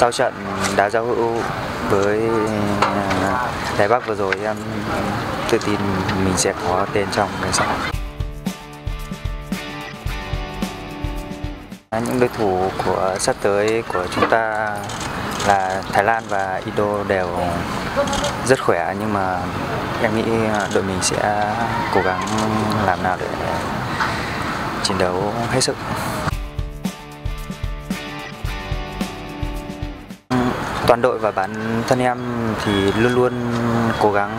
sau trận đá giao hữu với à, Đài Bắc vừa rồi, em tự tin mình sẽ có tên trong danh sách. À, những đối thủ của sắp tới của chúng ta là Thái Lan và Indo đều rất khỏe, nhưng mà em nghĩ đội mình sẽ cố gắng làm nào để chiến đấu hết sức. Toàn đội và bản thân em thì luôn luôn cố gắng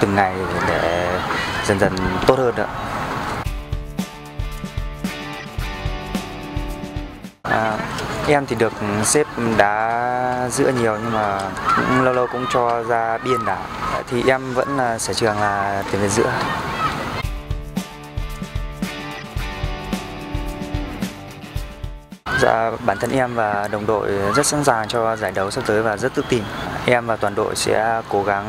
từng ngày để dần dần tốt hơn ạ. À, em thì được xếp đá giữa nhiều nhưng mà cũng lâu lâu cũng cho ra biên đá. Thì em vẫn là sở trường là tiền vệ giữa. Dạ, bản thân em và đồng đội rất sẵn sàng cho giải đấu sắp tới và rất tự tin. Em và toàn đội sẽ cố gắng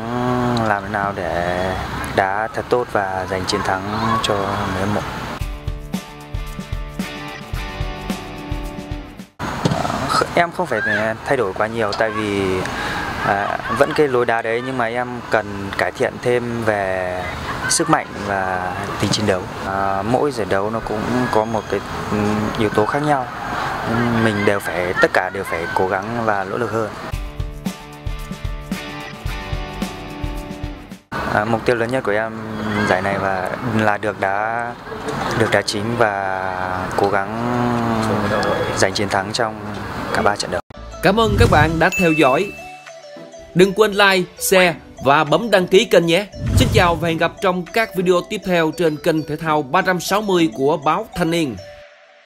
làm thế nào để đá thật tốt và giành chiến thắng cho người hâm mộ. Em không phải thay đổi quá nhiều tại vì à, vẫn cái lối đá đấy nhưng mà em cần cải thiện thêm về sức mạnh và tính chiến đấu. À, mỗi giải đấu nó cũng có một cái ừ, yếu tố khác nhau mình đều phải tất cả đều phải cố gắng và nỗ lực hơn. À, mục tiêu lớn nhất của em giải này và là được đá được đá chính và cố gắng giành chiến thắng trong cả ba trận đấu. Cảm ơn các bạn đã theo dõi. Đừng quên like share và bấm đăng ký kênh nhé. Xin chào và hẹn gặp trong các video tiếp theo trên kênh thể thao 360 của báo Thanh niên.